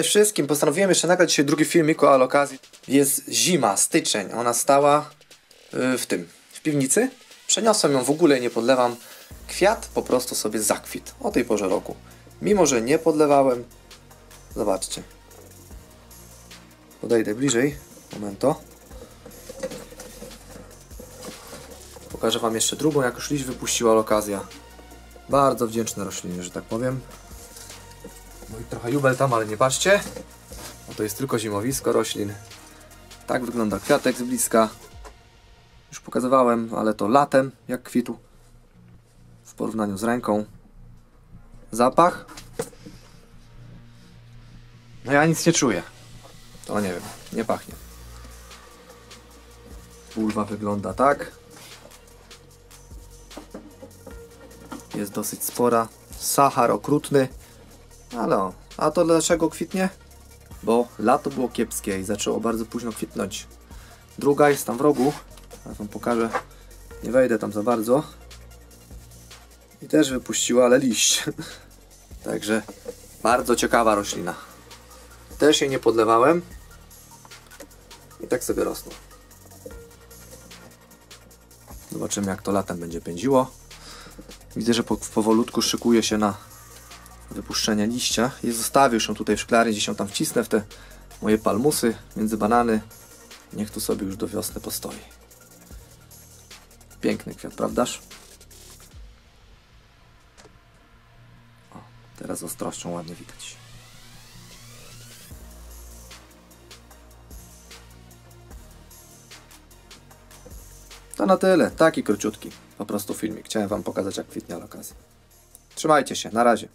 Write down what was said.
Cześć wszystkim, postanowiłem jeszcze nagrać dzisiaj drugi filmik o okazji. Jest zima, styczeń, ona stała yy, w tym, w piwnicy. Przeniosłem ją w ogóle, nie podlewam. Kwiat po prostu sobie zakwit o tej porze roku. Mimo, że nie podlewałem, zobaczcie. Podejdę bliżej, momento. Pokażę Wam jeszcze drugą, jak już liść wypuściła okazja. Bardzo wdzięczne rośliny, że tak powiem. No i trochę jubel tam, ale nie patrzcie. Bo to jest tylko zimowisko roślin. Tak wygląda kwiatek z bliska. Już pokazywałem, ale to latem, jak kwitł. W porównaniu z ręką. Zapach. No ja nic nie czuję. To nie wiem, nie pachnie. Bulwa wygląda tak. Jest dosyć spora. Sachar okrutny. Ale a to dlaczego kwitnie? Bo lato było kiepskie i zaczęło bardzo późno kwitnąć. Druga jest tam w rogu. Ja wam pokażę. Nie wejdę tam za bardzo. I też wypuściła, ale liść. Także bardzo ciekawa roślina. Też jej nie podlewałem. I tak sobie rosną. Zobaczymy jak to latem będzie pędziło. Widzę, że po, powolutku szykuje się na wypuszczenia liścia i zostawię już ją tutaj w szklarni, gdzieś ją tam wcisnę w te moje palmusy między banany. Niech tu sobie już do wiosny postoi. Piękny kwiat, prawdaż? O, teraz ostrością ładnie widać. To na tyle. Taki króciutki. Po prostu filmik. Chciałem Wam pokazać, jak kwitnie okazja. Trzymajcie się. Na razie.